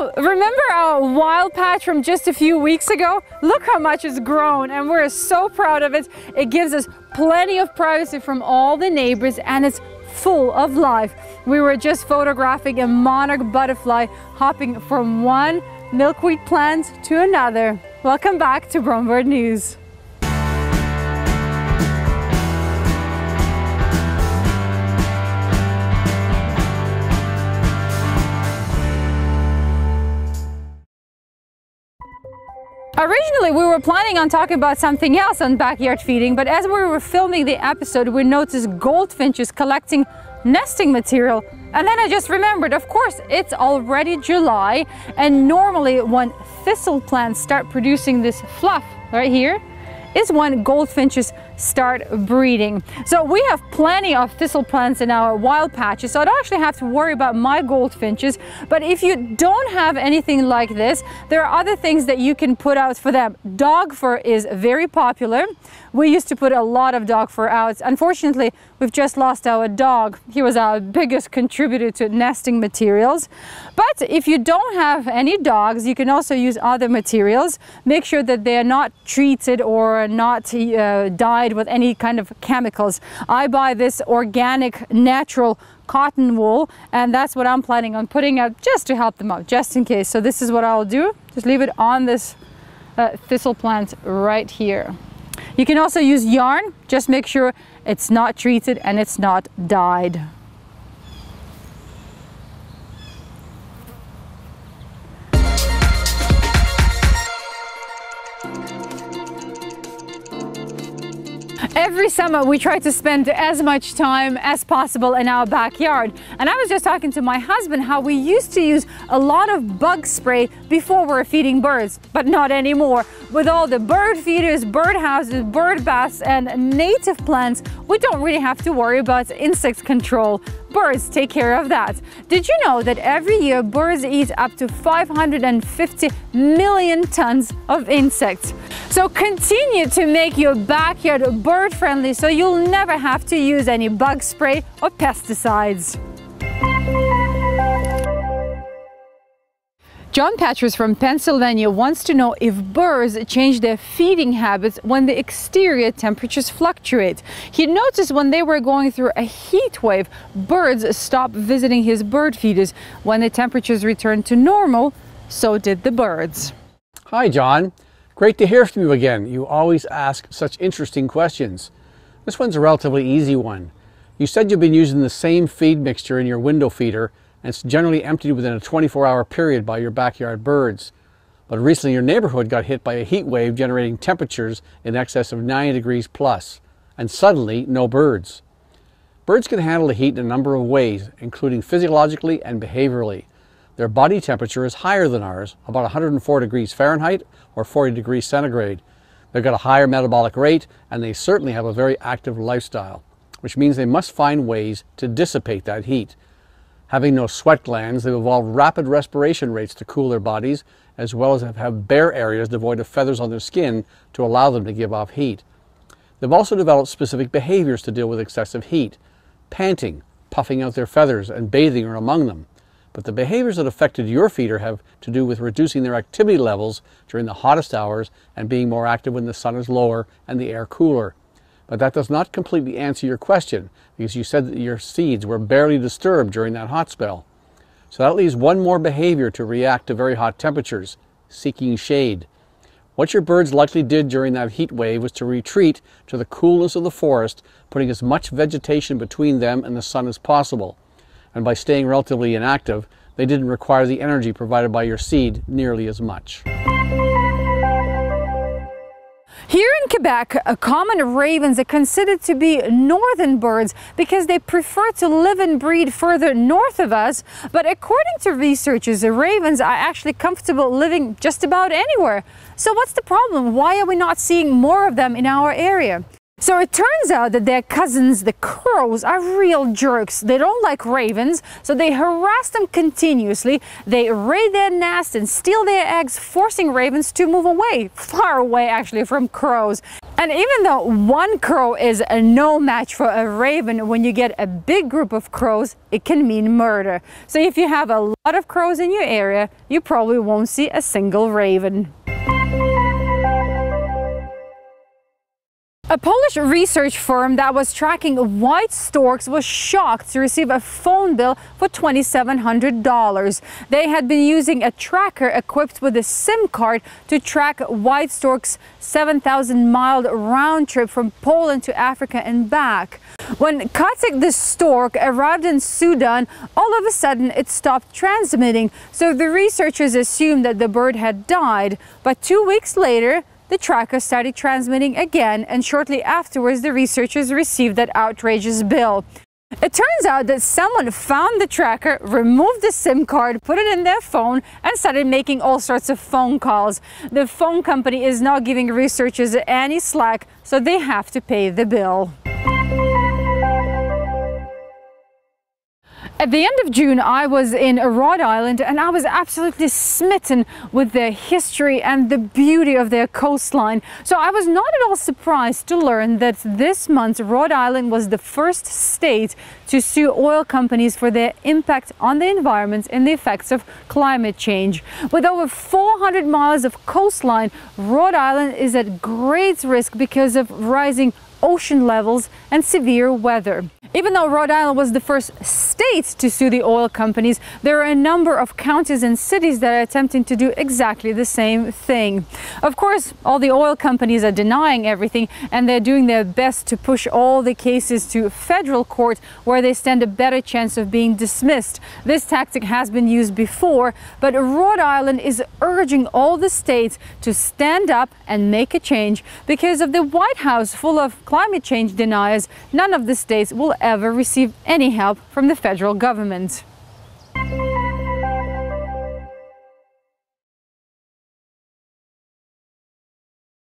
Remember our wild patch from just a few weeks ago? Look how much it's grown and we're so proud of it. It gives us plenty of privacy from all the neighbors and it's full of life. We were just photographing a monarch butterfly hopping from one milkweed plant to another. Welcome back to Brome Bird News. Originally, we were planning on talking about something else on backyard feeding, but as we were filming the episode, we noticed goldfinches collecting nesting material. And then I just remembered, of course, it's already July, and normally when thistle plants start producing this fluff right here, is when goldfinches start breeding. So we have plenty of thistle plants in our wild patches, so I don't actually have to worry about my goldfinches. But if you don't have anything like this, there are other things that you can put out for them. Dog fur is very popular. We used to put a lot of dog fur out. Unfortunately, we've just lost our dog. He was our biggest contributor to nesting materials. But if you don't have any dogs, you can also use other materials. Make sure that they are not treated or not uh, dyed with any kind of chemicals. I buy this organic, natural cotton wool and that's what I'm planning on putting out just to help them out, just in case. So this is what I'll do. Just leave it on this uh, thistle plant right here. You can also use yarn, just make sure it's not treated and it's not dyed. Every summer we try to spend as much time as possible in our backyard. And I was just talking to my husband how we used to use a lot of bug spray before we were feeding birds, but not anymore. With all the bird feeders, bird houses, bird baths and native plants, we don't really have to worry about insect control. Birds take care of that. Did you know that every year birds eat up to 550 million tons of insects? So continue to make your backyard bird friendly so you'll never have to use any bug spray or pesticides. John Patras from Pennsylvania wants to know if birds change their feeding habits when the exterior temperatures fluctuate. He noticed when they were going through a heat wave, birds stopped visiting his bird feeders. When the temperatures returned to normal, so did the birds. Hi, John. Great to hear from you again. You always ask such interesting questions. This one's a relatively easy one. You said you've been using the same feed mixture in your window feeder and it's generally emptied within a 24 hour period by your backyard birds. But recently your neighborhood got hit by a heat wave generating temperatures in excess of 90 degrees plus, and suddenly no birds. Birds can handle the heat in a number of ways, including physiologically and behaviorally. Their body temperature is higher than ours, about 104 degrees Fahrenheit or 40 degrees centigrade. They've got a higher metabolic rate and they certainly have a very active lifestyle, which means they must find ways to dissipate that heat. Having no sweat glands, they've evolved rapid respiration rates to cool their bodies, as well as have bare areas devoid of feathers on their skin to allow them to give off heat. They've also developed specific behaviors to deal with excessive heat. Panting, puffing out their feathers, and bathing are among them. But the behaviors that affected your feeder have to do with reducing their activity levels during the hottest hours and being more active when the sun is lower and the air cooler. But that does not completely answer your question because you said that your seeds were barely disturbed during that hot spell. So that leaves one more behavior to react to very hot temperatures, seeking shade. What your birds likely did during that heat wave was to retreat to the coolness of the forest, putting as much vegetation between them and the sun as possible. And by staying relatively inactive, they didn't require the energy provided by your seed nearly as much. Here in Quebec, a common ravens are considered to be northern birds because they prefer to live and breed further north of us. But according to researchers, the ravens are actually comfortable living just about anywhere. So what's the problem? Why are we not seeing more of them in our area? So it turns out that their cousins, the crows, are real jerks. They don't like ravens, so they harass them continuously. They raid their nest and steal their eggs, forcing ravens to move away, far away actually from crows. And even though one crow is no match for a raven, when you get a big group of crows, it can mean murder. So if you have a lot of crows in your area, you probably won't see a single raven. A Polish research firm that was tracking white storks was shocked to receive a phone bill for $2,700. They had been using a tracker equipped with a SIM card to track white storks' 7,000 mile round trip from Poland to Africa and back. When Kajtek the stork arrived in Sudan, all of a sudden it stopped transmitting, so the researchers assumed that the bird had died. But two weeks later, the tracker started transmitting again and shortly afterwards the researchers received that outrageous bill. It turns out that someone found the tracker, removed the SIM card, put it in their phone and started making all sorts of phone calls. The phone company is not giving researchers any slack, so they have to pay the bill. At the end of June, I was in Rhode Island and I was absolutely smitten with their history and the beauty of their coastline. So I was not at all surprised to learn that this month Rhode Island was the first state to sue oil companies for their impact on the environment and the effects of climate change. With over 400 miles of coastline, Rhode Island is at great risk because of rising ocean levels and severe weather. Even though Rhode Island was the first state to sue the oil companies, there are a number of counties and cities that are attempting to do exactly the same thing. Of course, all the oil companies are denying everything and they're doing their best to push all the cases to federal court where they stand a better chance of being dismissed. This tactic has been used before, but Rhode Island is urging all the states to stand up and make a change because of the White House full of climate change deniers, none of the states will ever receive any help from the federal government.